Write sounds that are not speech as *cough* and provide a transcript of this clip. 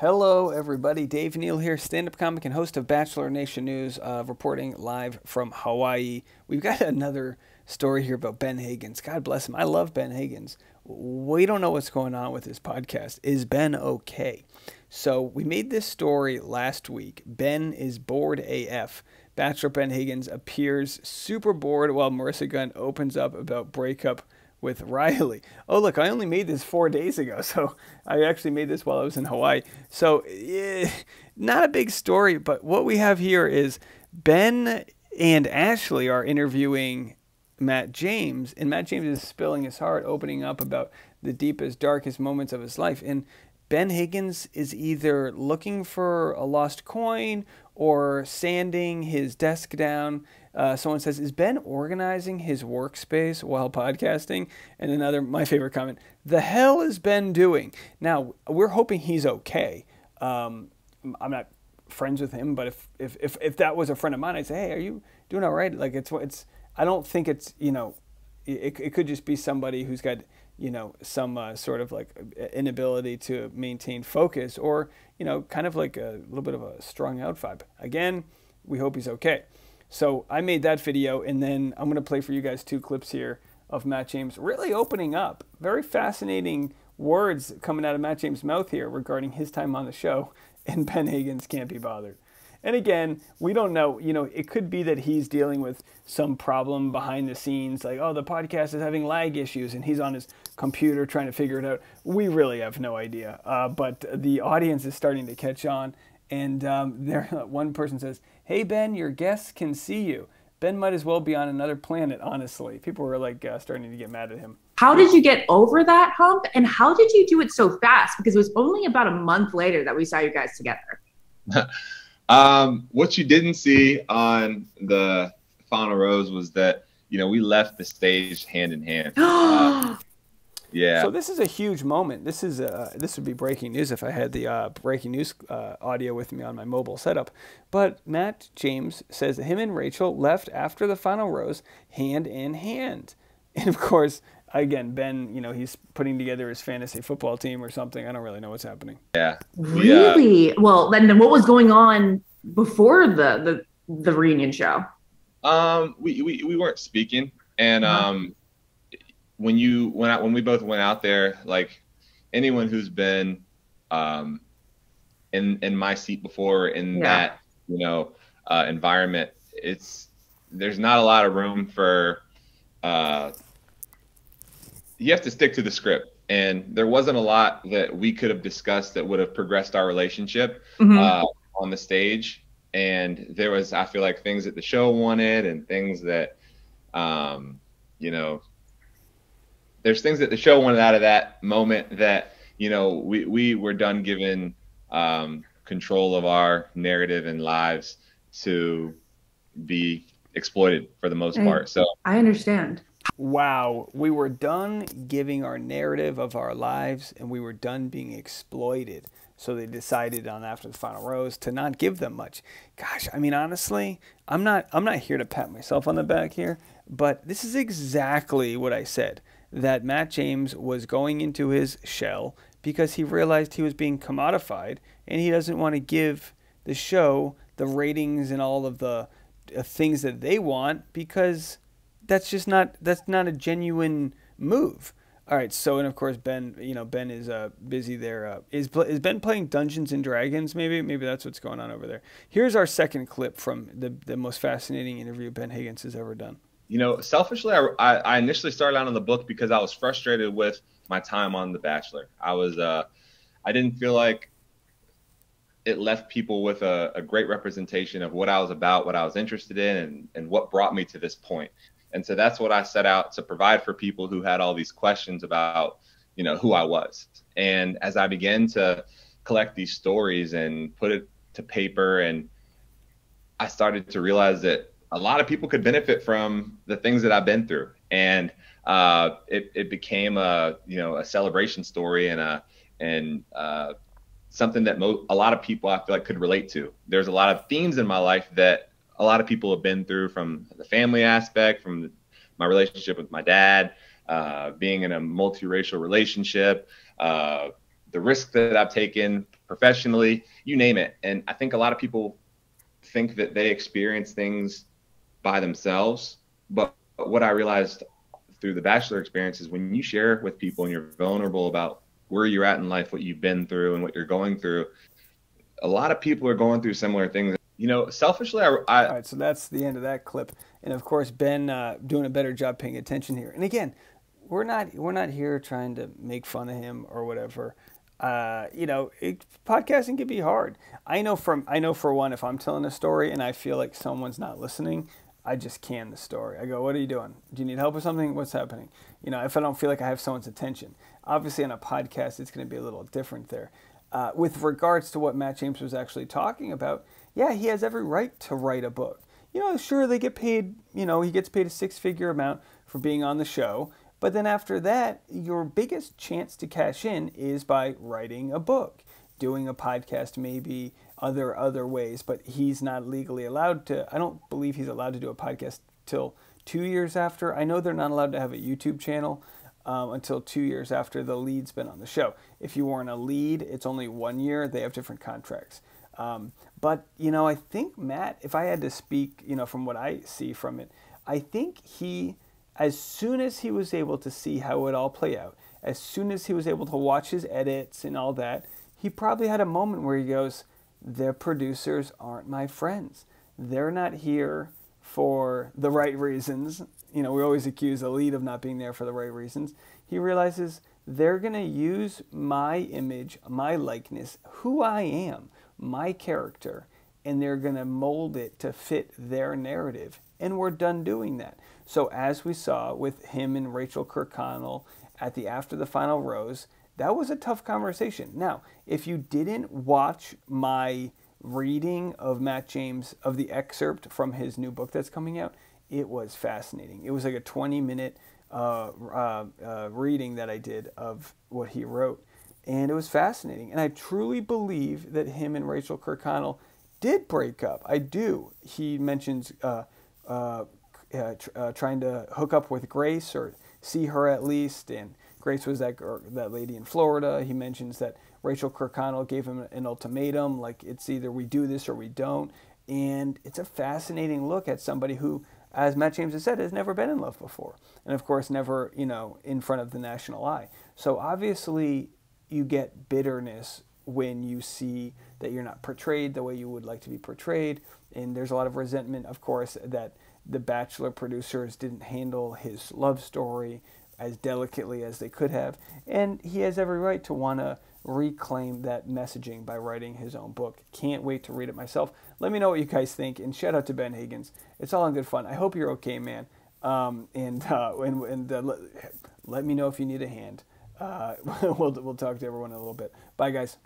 Hello, everybody. Dave Neal here, stand up comic and host of Bachelor Nation News, uh, reporting live from Hawaii. We've got *laughs* another story here about Ben Higgins. God bless him. I love Ben Higgins. We don't know what's going on with his podcast. Is Ben okay? So, we made this story last week. Ben is bored AF. Bachelor Ben Higgins appears super bored while Maurissa Gunn opens up about breakup with Riley. Oh, look, I only made this four days ago. *laughs* So I actually made this while I was in Hawaii. So eh, not a big story, but what we have here is Ben and Ashley are interviewing Matt James, and Matt James is spilling his heart, opening up about the deepest, darkest moments of his life. And Ben Higgins is either looking for a lost coin or sanding his desk down. Uh, someone says, Is Ben organizing his workspace while podcasting? And another, my favorite comment, The hell is Ben doing? Now, we're hoping he's okay. Um, I'm not friends with him, but if, if, if, if that was a friend of mine, I'd say, Hey, are you doing all right? Like, it's, it's, I don't think it's, you know, it, it could just be somebody who's got you know some uh, sort of like inability to maintain focus or you know kind of like a little bit of a strung out vibe. Again we hope he's okay. So i made that video and then i'm going to play for you guys two clips here of matt james really opening up. Very fascinating words coming out of matt james mouth here regarding his time on the show *laughs* and ben higgins can't be bothered and again, we don't know. You know, it could be that he's dealing with some problem behind the scenes, like, oh, the podcast is having lag issues, and he's on his computer trying to figure it out. We really have no idea. Uh, but the audience is starting to catch on. And um, *laughs* there, one person says, "Hey Ben, your guests can see you." Ben might as well be on another planet. Honestly, people were like uh, starting to get mad at him. How did you get over that hump, and how did you do it so fast? Because it was only about a month later that we saw you guys together. *laughs* Um, what you didn't see on the final rose was that you know we left the stage hand in hand. *gasps* uh, yeah. So this is a huge moment. This is uh, this would be breaking news if I had the uh, breaking news uh, audio with me on my mobile setup. But Matt James says that him and Rachael left after the final rose hand in hand, *laughs* and of course again, Ben, you know, he's putting together his fantasy football team or something. I don't really know what's happening. Yeah. Really? Well, then what was going on before the the, the reunion show? Um, we, we we weren't speaking, and uh-huh. um, when you when I, when we both went out there, like anyone who's been um in in my seat before in yeah. that you know uh, environment, it's there's not a lot of room for uh you have to stick to the script. And there wasn't a lot that we could have discussed that would have progressed our relationship mm-hmm. uh, on the stage. And there was i feel like things that the show wanted and things that um, you know there's things that the show wanted out of that moment that you know we, we were done giving um, control of our narrative and lives to be exploited for the most I, part. So i understand Wow, we were done giving our narrative of our lives and we were done being exploited. So they decided on after the final rose to not give them much. Gosh, I mean honestly, I'm not I'm not here to pat myself on the back here, but this is exactly what I said that Matt James was going into his shell because he realized he was being commodified and he doesn't want to give the show the ratings and all of the uh, things that they want because that's just not that's not a genuine move. All right, so and of course Ben, you know Ben is uh, busy there. Uh, is is Ben playing Dungeons and Dragons? Maybe maybe that's what's going on over there. Here's our second clip from the the most fascinating interview Ben Higgins has ever done. You know, selfishly, I, I initially started out on the book because I was frustrated with my time on The Bachelor. I was uh, I didn't feel like it left people with a, a great representation of what I was about, what I was interested in, and, and what brought me to this point. And so that's what I set out to provide for people who had all these questions about, you know, who I was. And as I began to collect these stories and put it to paper and I started to realize that a lot of people could benefit from the things that I've been through. And uh, it, it became a, you know, a celebration story and a, and uh, something that mo- a lot of people I feel like could relate to. There's a lot of themes in my life that a lot of people have been through from the family aspect, from my relationship with my dad, uh, being in a multiracial relationship, uh, the risk that I've taken professionally, you name it. And I think a lot of people think that they experience things by themselves. But what I realized through the bachelor experience is when you share with people and you're vulnerable about where you're at in life, what you've been through, and what you're going through, a lot of people are going through similar things. You know, selfishly, I, I all right. So that's the end of that clip, and of course, Ben uh, doing a better job paying attention here. And again, we're not we're not here trying to make fun of him or whatever. Uh, you know, it, podcasting can be hard. I know from I know for one, if I'm telling a story and I feel like someone's not listening, I just can the story. I go, "What are you doing? Do you need help with something? What's happening?" You know, if I don't feel like I have someone's attention. Obviously, on a podcast, it's going to be a little different there. Uh, with regards to what Matt James was actually talking about, yeah, he has every right to write a book. You know, sure, they get paid, you know, he gets paid a six figure amount for being on the show. But then after that, your biggest chance to cash in is by writing a book, doing a podcast, maybe other other ways. But he's not legally allowed to. I don't believe he's allowed to do a podcast till two years after. I know they're not allowed to have a YouTube channel um, until two years after the lead's been on the show. If you weren't a lead, it's only one year. They have different contracts. Um, but you know, I think Matt, if I had to speak, you know, from what I see from it, I think he, as soon as he was able to see how it all play out, as soon as he was able to watch his edits and all that, he probably had a moment where he goes, "The producers aren't my friends. They're not here for the right reasons. You know, we always accuse a lead of not being there for the right reasons. He realizes they're going to use my image, my likeness, who I am, my character, and they're going to mold it to fit their narrative. And we're done doing that. So, as we saw with him and Rachael Kirkconnell at the After the Final Rose, that was a tough conversation. Now, if you didn't watch my reading of Matt James of the excerpt from his new book that's coming out, it was fascinating. It was like a 20 minute uh, uh, uh, reading that I did of what he wrote, and it was fascinating. And I truly believe that him and Rachael Kirkconnell did break up. I do. He mentions uh, uh, uh, trying to hook up with Grace or see her at least, and Grace was that that lady in Florida. He mentions that Rachael Kirkconnell gave him an ultimatum, like it's either we do this or we don't. And it's a fascinating look at somebody who, as Matt James has said, has never been in love before. And of course, never, you know, in front of the national eye. So obviously, you get bitterness when you see that you're not portrayed the way you would like to be portrayed. And there's a lot of resentment, of course, that the Bachelor producers didn't handle his love story as delicately as they could have. And he has every right to want to reclaim that messaging by writing his own book. Can't wait to read it myself. Let me know what you guys think, and shout out to Ben Higgins. It's all in good fun. I hope you're okay, man. Um, and uh, and, and uh, let, me know if you need a hand. Uh, *laughs* we'll we'll talk to everyone in a little bit. Bye, guys.